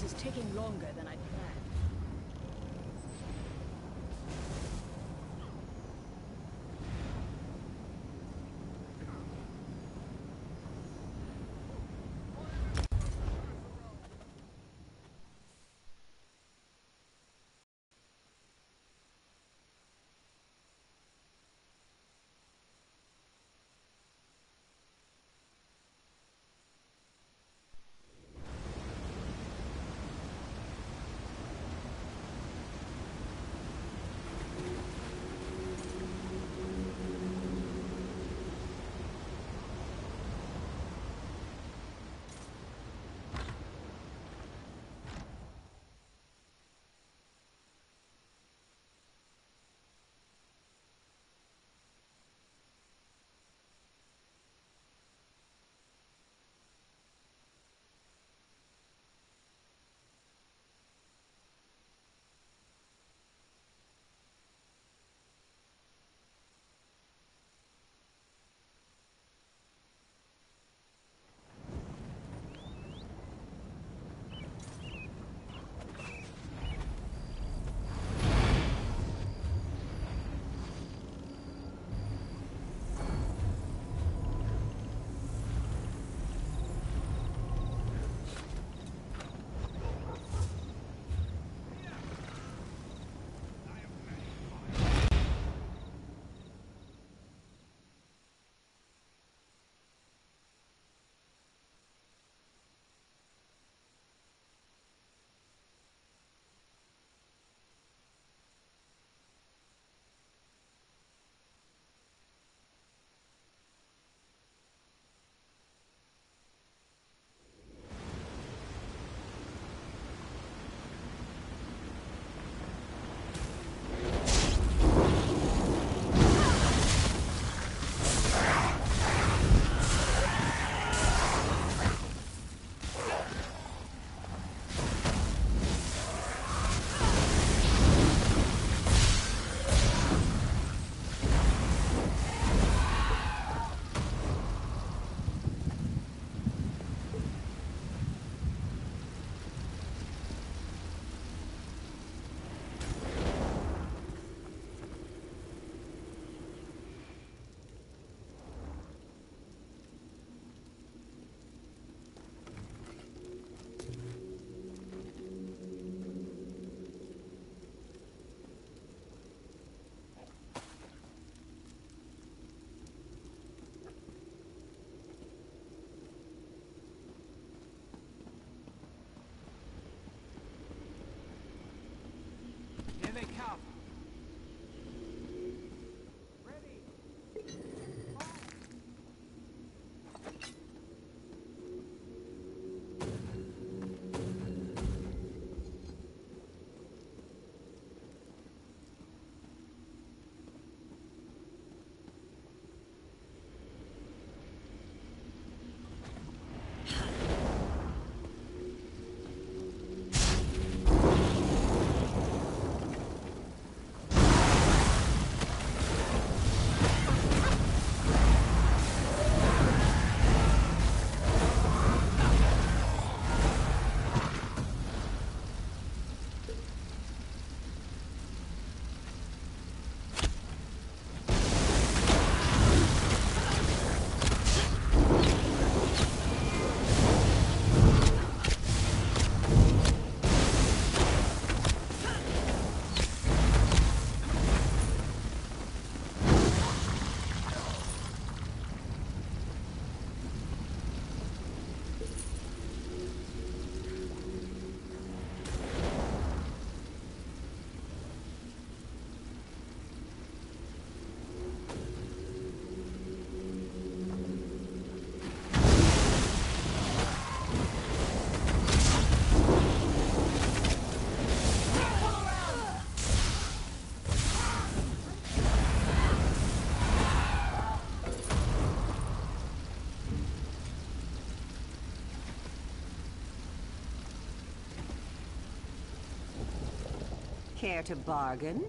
This is taking longer than I Care to bargain?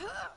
Huh?